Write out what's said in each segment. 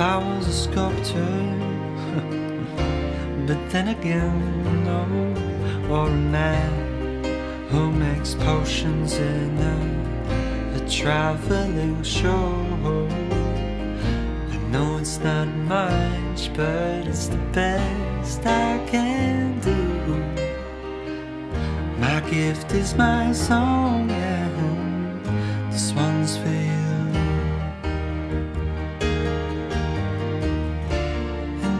I was a sculptor, but then again, no, or a man who makes potions in a, a traveling show. I know it's not much, but it's the best I can do. My gift is my song, and this one's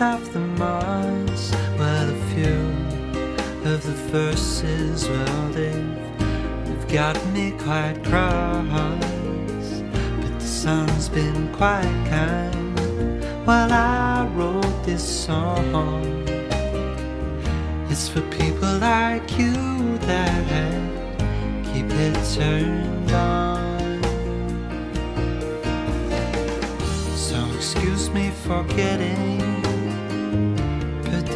Off the moss. Well, a few of the verses, well, they've, they've got me quite cross. But the sun's been quite kind while I wrote this song. It's for people like you that keep it turned on. So excuse me for getting,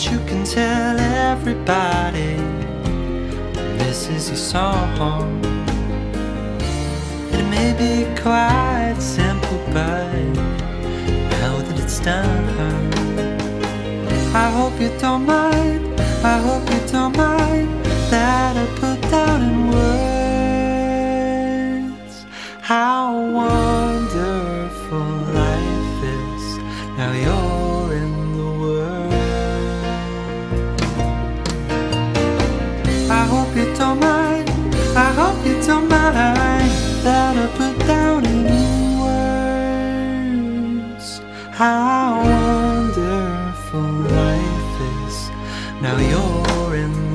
And you can tell everybody this is your song. It may be quite simple, but now that it's done, I hope you don't mind. I hope you don't mind that I put down in words how wonderful hope you don't mind. I hope you don't mind that I put down in words how wonderful life is. Now you're in.